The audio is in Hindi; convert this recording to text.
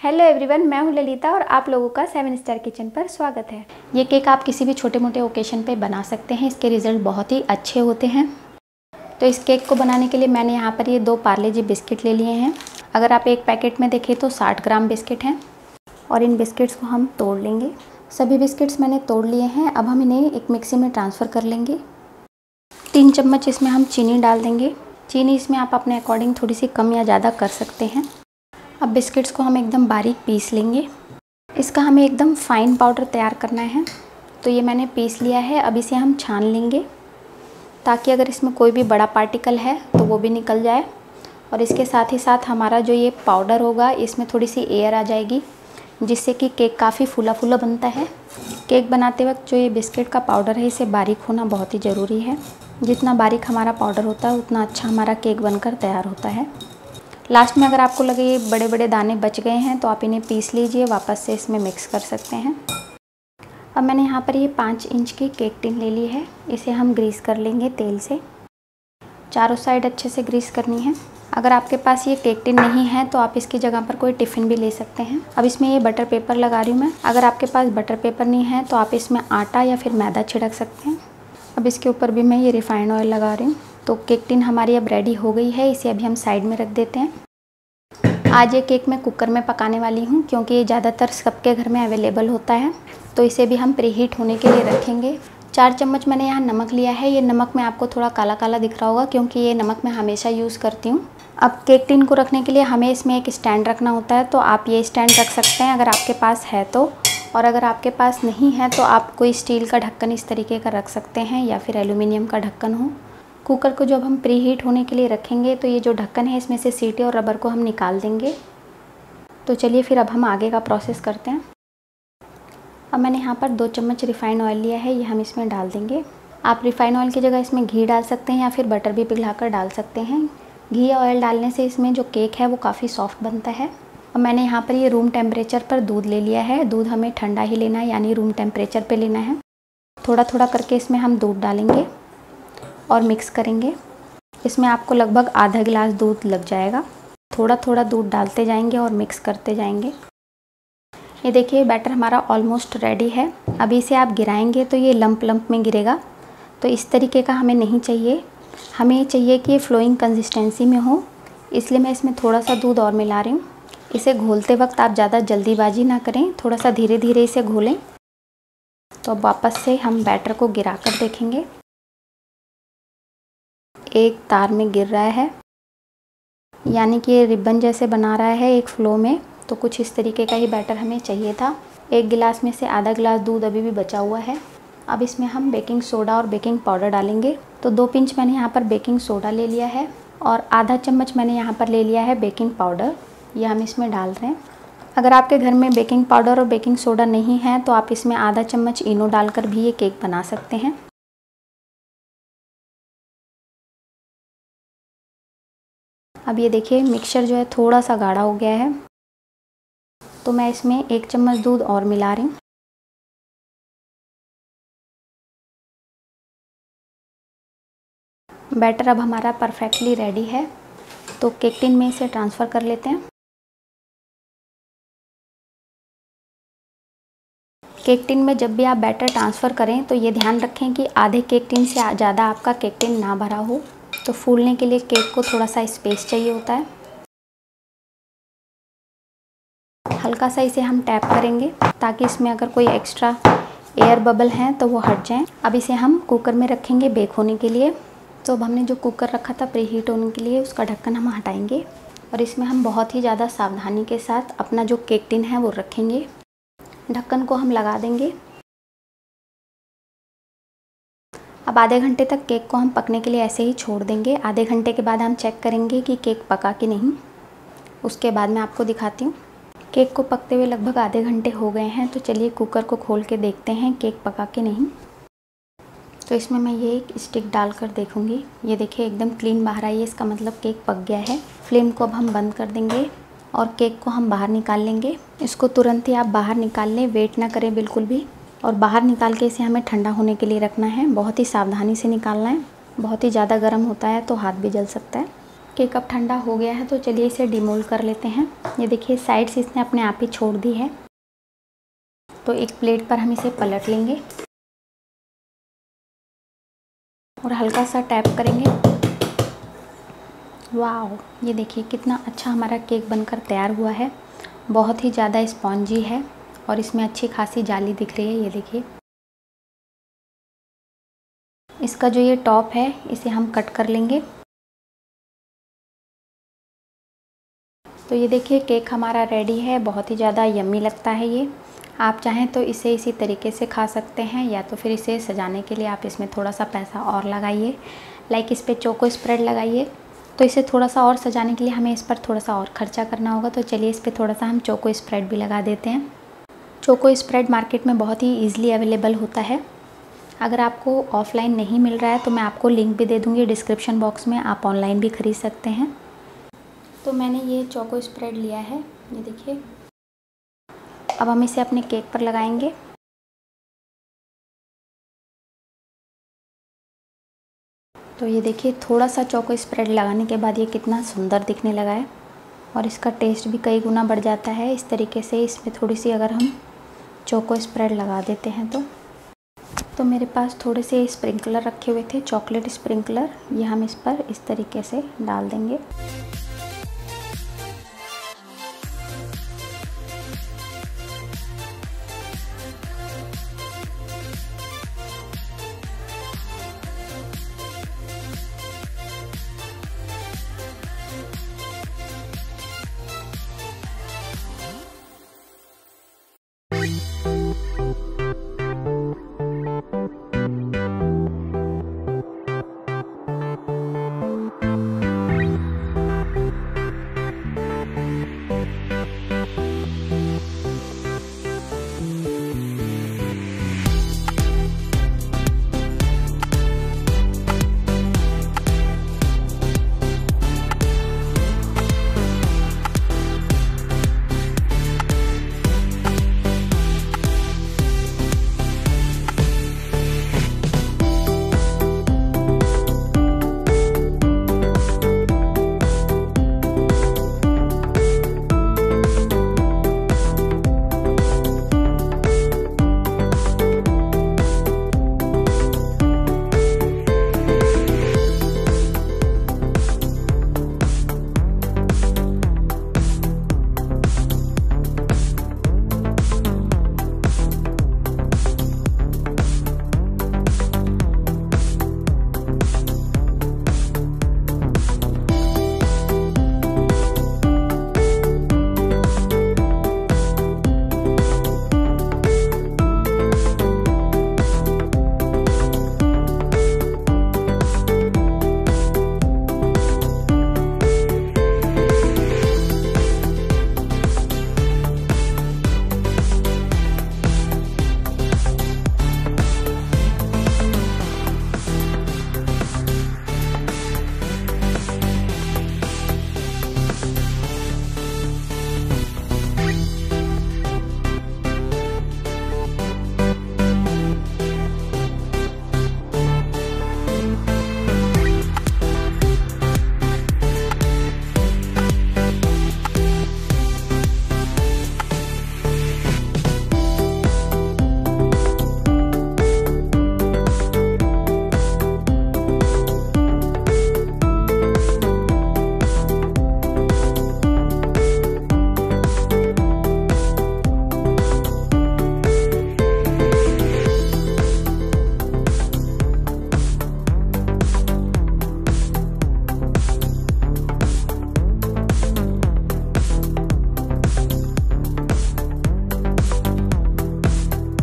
हेलो एवरीवन मैं हूँ ललिता और आप लोगों का सेवन स्टार किचन पर स्वागत है। ये केक आप किसी भी छोटे मोटे ओकेशन पे बना सकते हैं, इसके रिज़ल्ट बहुत ही अच्छे होते हैं। तो इस केक को बनाने के लिए मैंने यहाँ पर ये दो पार्ले जी बिस्किट ले लिए हैं। अगर आप एक पैकेट में देखें तो 60 ग्राम बिस्किट हैं और इन बिस्किट्स को हम तोड़ लेंगे। सभी बिस्किट्स मैंने तोड़ लिए हैं, अब हम इन्हें एक मिक्सी में ट्रांसफ़र कर लेंगे। तीन चम्मच इसमें हम चीनी डाल देंगे। चीनी इसमें आप अपने अकॉर्डिंग थोड़ी सी कम या ज़्यादा कर सकते हैं। अब बिस्किट्स को हम एकदम बारीक पीस लेंगे। इसका हमें एकदम फाइन पाउडर तैयार करना है। तो ये मैंने पीस लिया है। अब इसे हम छान लेंगे। ताकि अगर इसमें कोई भी बड़ा पार्टिकल है तो वो भी निकल जाए। और इसके साथ ही साथ हमारा जो ये पाउडर होगा, इसमें थोड़ी सी एयर आ जाएगी, जिससे कि केक काफ़ी फूला फूला बनता है। केक बनाते वक्त जो ये बिस्किट का पाउडर है, इसे बारीक होना बहुत ही ज़रूरी है। जितना बारीक हमारा पाउडर होता है, उतना अच्छा हमारा केक बनकर तैयार होता है। लास्ट में अगर आपको लगे ये बड़े बड़े दाने बच गए हैं तो आप इन्हें पीस लीजिए, वापस से इसमें मिक्स कर सकते हैं। अब मैंने यहाँ पर ये पाँच इंच की केक टिन ले ली है। इसे हम ग्रीस कर लेंगे तेल से। चारों साइड अच्छे से ग्रीस करनी है। अगर आपके पास ये केक टिन नहीं है तो आप इसकी जगह पर कोई टिफ़िन भी ले सकते हैं। अब इसमें ये बटर पेपर लगा रही हूँ मैं। अगर आपके पास बटर पेपर नहीं है तो आप इसमें आटा या फिर मैदा छिड़क सकते हैं। अब इसके ऊपर भी मैं ये रिफ़ाइंड ऑयल लगा रही हूँ। तो केक टिन हमारी अब रेडी हो गई है, इसे अभी हम साइड में रख देते हैं। आज ये केक मैं कुकर में पकाने वाली हूँ, क्योंकि ये ज़्यादातर सबके घर में अवेलेबल होता है। तो इसे भी हम प्री हीट होने के लिए रखेंगे। चार चम्मच मैंने यहाँ नमक लिया है, ये नमक में आपको थोड़ा काला काला दिख रहा होगा, क्योंकि ये नमक मैं हमेशा यूज़ करती हूँ। अब केक टिन को रखने के लिए हमें इसमें एक स्टैंड रखना होता है तो आप ये स्टैंड रख सकते हैं अगर आपके पास है तो। और अगर आपके पास नहीं है तो आप कोई स्टील का ढक्कन इस तरीके का रख सकते हैं, या फिर एल्यूमिनियम का ढक्कन हो। कुकर को जब हम प्री हीट होने के लिए रखेंगे तो ये जो ढक्कन है, इसमें से सीटी और रबर को हम निकाल देंगे। तो चलिए फिर अब हम आगे का प्रोसेस करते हैं। अब मैंने यहाँ पर दो चम्मच रिफ़ाइंड ऑयल लिया है, ये हम इसमें डाल देंगे। आप रिफ़ाइंड ऑयल की जगह इसमें घी डाल सकते हैं या फिर बटर भी पिघलाकर डाल सकते हैं। घी या ऑयल डालने से इसमें जो केक है, वो काफ़ी सॉफ्ट बनता है। और मैंने यहाँ पर ये रूम टेम्परेचर पर दूध ले लिया है। दूध हमें ठंडा ही लेना है, यानी रूम टेम्परेचर पे लेना है। थोड़ा थोड़ा करके इसमें हम दूध डालेंगे। और मिक्स करेंगे। इसमें आपको लगभग आधा गिलास दूध लग जाएगा। थोड़ा थोड़ा दूध डालते जाएँगे और मिक्स करते जाएँगे। ये देखिए बैटर हमारा ऑलमोस्ट रेडी है। अभी इसे आप गिराएँगे तो ये लंप लंप में गिरेगा। तो इस तरीके का हमें नहीं चाहिए। हमें चाहिए कि ये फ्लोइंग कंसिस्टेंसी में हो। इसलिए मैं इसमें थोड़ा सा दूध और मिला रही हूँ। इसे घोलते वक्त आप ज़्यादा जल्दीबाजी ना करें। थोड़ा सा धीरे धीरे इसे घोलें। तो वापस से हम बैटर को गिरा कर देखेंगे। एक तार में गिर रहा है। यानी कि ये रिबन जैसे बना रहा है एक फ्लो में। तो कुछ इस तरीके का ही बैटर हमें चाहिए था। एक गिलास में से आधा गिलास दूध अभी भी बचा हुआ है। अब इसमें हम बेकिंग सोडा और बेकिंग पाउडर डालेंगे। तो दो पिंच मैंने यहाँ पर बेकिंग सोडा ले लिया है और आधा चम्मच मैंने यहाँ पर ले लिया है बेकिंग पाउडर। ये हम इसमें डाल रहे हैं। अगर आपके घर में बेकिंग पाउडर और बेकिंग सोडा नहीं है तो आप इसमें आधा चम्मच इनो डालकर भी ये केक बना सकते हैं। अब ये देखिए मिक्सचर जो है थोड़ा सा गाढ़ा हो गया है। तो मैं इसमें एक चम्मच दूध और मिला रही हूँ। बैटर अब हमारा परफेक्टली रेडी है। तो केक टिन में इसे ट्रांसफ़र कर लेते हैं। केक टिन में जब भी आप बैटर ट्रांसफ़र करें तो ये ध्यान रखें कि आधे केक टिन से ज़्यादा आपका केक टिन ना भरा हो। तो फूलने के लिए केक को थोड़ा सा स्पेस चाहिए होता है। हल्का सा इसे हम टैप करेंगे ताकि इसमें अगर कोई एक्स्ट्रा एयर बबल हैं तो वो हट जाएँ। अब इसे हम कुकर में रखेंगे बेक होने के लिए। तो अब हमने जो कुकर रखा था प्री हीट होने के लिए, उसका ढक्कन हम हटाएँगे। और इसमें हम बहुत ही ज़्यादा सावधानी के साथ अपना जो केक टिन है वो रखेंगे। ढक्कन को हम लगा देंगे। अब आधे घंटे तक केक को हम पकने के लिए ऐसे ही छोड़ देंगे। आधे घंटे के बाद हम चेक करेंगे कि केक पका कि नहीं। उसके बाद मैं आपको दिखाती हूँ। केक को पकते हुए लगभग आधे घंटे हो गए हैं तो चलिए कुकर को खोल के देखते हैं केक पका कि नहीं। तो इसमें मैं ये एक स्टिक डालकर देखूँगी। ये देखिए, एकदम क्लीन बाहर आई है। इसका मतलब केक पक गया है। फ्लेम को अब हम बंद कर देंगे और केक को हम बाहर निकाल लेंगे। इसको तुरंत ही आप बाहर निकाल लें। वेट ना करें बिल्कुल भी। और बाहर निकाल के इसे हमें ठंडा होने के लिए रखना है। बहुत ही सावधानी से निकालना है। बहुत ही ज़्यादा गर्म होता है तो हाथ भी जल सकता है। केक अब ठंडा हो गया है तो चलिए इसे डिमोल कर लेते हैं। ये देखिए साइड से इसने अपने आप ही छोड़ दी है। तो एक प्लेट पर हम इसे पलट लेंगे और हल्का सा टैप करेंगे। वाह ये देखिए, कितना अच्छा हमारा केक बनकर तैयार हुआ है। बहुत ही ज़्यादा स्पॉन्जी है। और इसमें अच्छी खासी जाली दिख रही है, ये देखिए। इसका जो ये टॉप है, इसे हम कट कर लेंगे। तो ये देखिए, केक हमारा रेडी है, बहुत ही ज़्यादा यम्मी लगता है ये। आप चाहें तो इसे इसी तरीके से खा सकते हैं, या तो फिर इसे सजाने के लिए आप इसमें थोड़ा सा पैसा और लगाइए। लाइक इस पर चोको स्प्रेड लगाइए। तो इसे थोड़ा सा और सजाने के लिए हमें इस पर थोड़ा सा और ख़र्चा करना होगा। तो चलिए, इस पर थोड़ा सा हम चोको स्प्रेड भी लगा देते हैं। चोको स्प्रेड मार्केट में बहुत ही ईजिली अवेलेबल होता है। अगर आपको ऑफ़लाइन नहीं मिल रहा है तो मैं आपको लिंक भी दे दूँगी डिस्क्रिप्शन बॉक्स में, आप ऑनलाइन भी ख़रीद सकते हैं। तो मैंने ये चोको स्प्रेड लिया है, ये देखिए। अब हम इसे अपने केक पर लगाएँगे। तो ये देखिए थोड़ा सा चोको स्प्रेड लगाने के बाद ये कितना सुंदर दिखने लगा है। और इसका टेस्ट भी कई गुना बढ़ जाता है। इस तरीके से इसमें थोड़ी सी अगर हम चोको स्प्रेड लगा देते हैं तो। तो मेरे पास थोड़े से स्प्रिंकलर रखे हुए थे, चॉकलेट स्प्रिंकलर। ये हम इस पर इस तरीके से डाल देंगे।